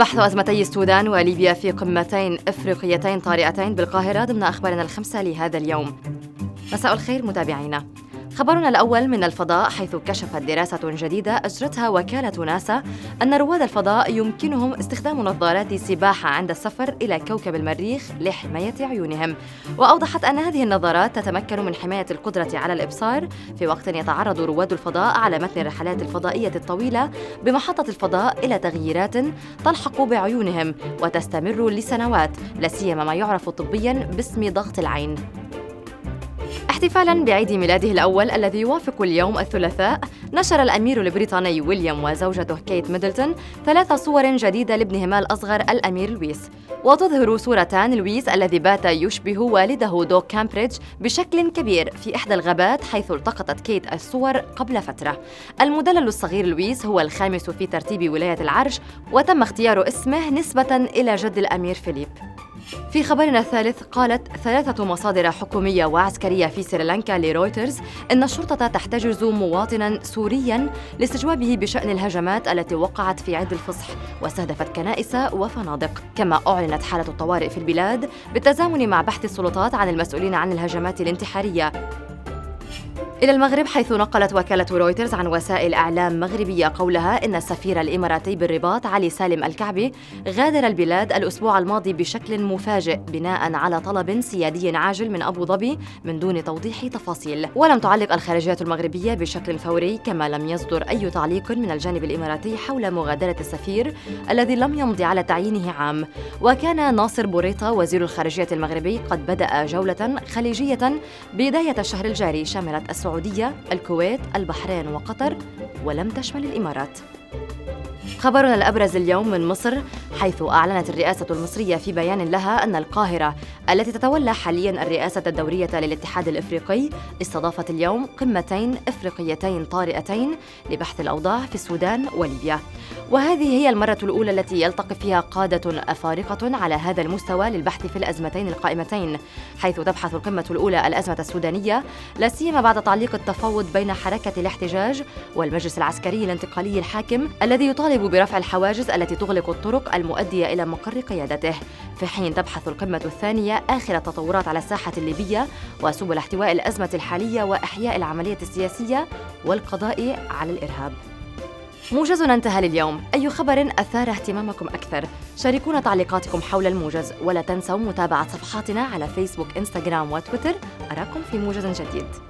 بحث أزمتي السودان وليبيا في قمتين إفريقيتين طارئتين بالقاهرة ضمن أخبارنا الخمسة لهذا اليوم. مساء الخير متابعينا. خبرنا الأول من الفضاء حيث كشفت دراسة جديدة أجرتها وكالة ناسا أن رواد الفضاء يمكنهم استخدام نظارات سباحة عند السفر إلى كوكب المريخ لحماية عيونهم. وأوضحت أن هذه النظارات تتمكن من حماية القدرة على الإبصار. في وقت يتعرض رواد الفضاء على متن الرحلات الفضائية الطويلة بمحطة الفضاء إلى تغييرات تلحق بعيونهم وتستمر لسنوات لا سيما ما يعرف طبيا باسم ضغط العين. احتفالا بعيد ميلاده الأول الذي يوافق اليوم الثلاثاء. نشر الأمير البريطاني ويليام وزوجته كيت ميدلتون ثلاث صور جديدة لابنهما الأصغر الأمير لويس. وتظهر صورتان لويس الذي بات يشبه والده دوك كامبريدج بشكل كبير في إحدى الغابات حيث التقطت كيت الصور قبل فترة. المدلل الصغير لويس هو الخامس في ترتيب ولاية العرش وتم اختيار اسمه نسبة إلى جد الأمير فيليب. في خبرنا الثالث قالت ثلاثة مصادر حكومية وعسكرية في سريلانكا لرويترز إن الشرطة تحتجز مواطنا سوريا لاستجوابه بشأن الهجمات التي وقعت في عيد الفصح واستهدفت كنائس وفنادق. كما أعلنت حالة الطوارئ في البلاد بالتزامن مع بحث السلطات عن المسؤولين عن الهجمات الانتحارية. إلى المغرب حيث نقلت وكالة رويترز عن وسائل إعلام مغربية قولها إن السفير الإماراتي بالرباط علي سالم الكعبي غادر البلاد الأسبوع الماضي بشكل مفاجئ بناء على طلب سيادي عاجل من أبو ظبي من دون توضيح تفاصيل. ولم تعلق الخارجية المغربية بشكل فوري كما لم يصدر أي تعليق من الجانب الإماراتي حول مغادرة السفير الذي لم يمضي على تعيينه عام. وكان ناصر بوريطة وزير الخارجية المغربي قد بدأ جولة خليجية بداية الشهر الجاري شملت السعودية السعودية، الكويت، البحرين وقطر ولم تشمل الإمارات. خبرنا الأبرز اليوم من مصر حيث أعلنت الرئاسة المصرية في بيان لها أن القاهرة التي تتولى حاليا الرئاسة الدورية للاتحاد الإفريقي استضافت اليوم قمتين إفريقيتين طارئتين لبحث الأوضاع في السودان وليبيا وهذه هي المرة الأولى التي يلتقي فيها قادة أفارقة على هذا المستوى للبحث في الأزمتين القائمتين حيث تبحث القمة الأولى الأزمة السودانية لا سيما بعد تعليق التفاوض بين حركة الاحتجاج والمجلس العسكري الانتقالي الحاكم الذي يطالب برفع الحواجز التي تغلق الطرق المؤدية إلى مقر قيادته. في حين تبحث القمة الثانية آخر التطورات على الساحة الليبية وسبل احتواء الأزمة الحالية وإحياء العملية السياسية والقضاء على الإرهاب. موجزنا انتهى لليوم. أي خبر أثار اهتمامكم أكثر؟ شاركونا تعليقاتكم حول الموجز ولا تنسوا متابعة صفحاتنا على فيسبوك إنستغرام وتويتر. أراكم في موجز جديد.